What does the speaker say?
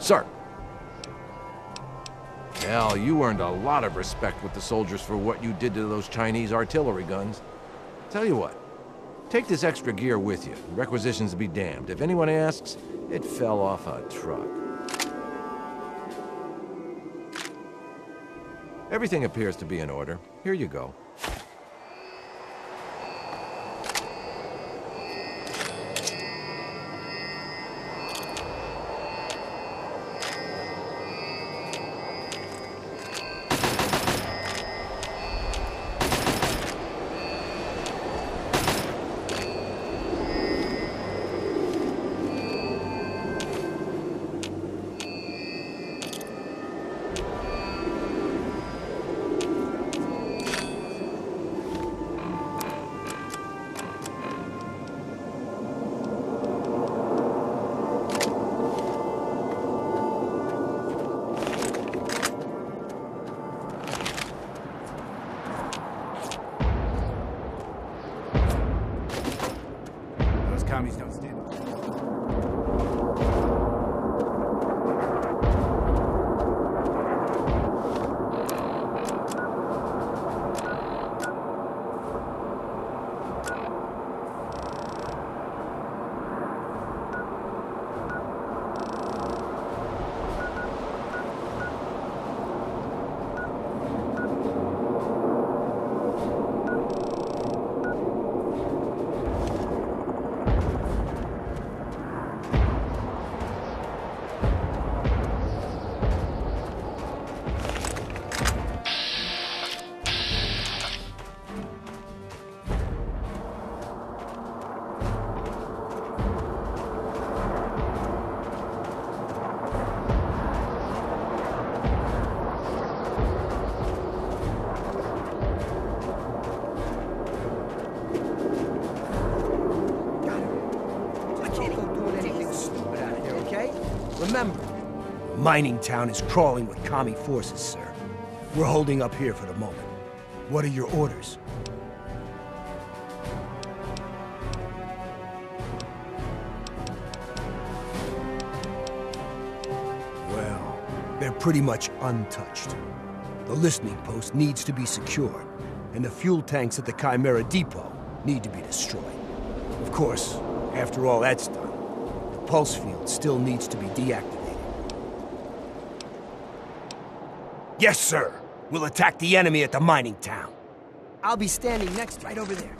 Sir. Hell, you earned a lot of respect with the soldiers for what you did to those Chinese artillery guns. Tell you what, take this extra gear with you. Requisitions be damned. If anyone asks, it fell off a truck. Everything appears to be in order. Here you go. brownies don't stand up. Mining town is crawling with commie forces, sir. We're holding up here for the moment. What are your orders? Well, they're pretty much untouched. The listening post needs to be secured, and the fuel tanks at the Chimera Depot need to be destroyed. Of course, after all that's done, the pulse field still needs to be deactivated. Yes, sir. We'll attack the enemy at the mining town. I'll be standing next right over there.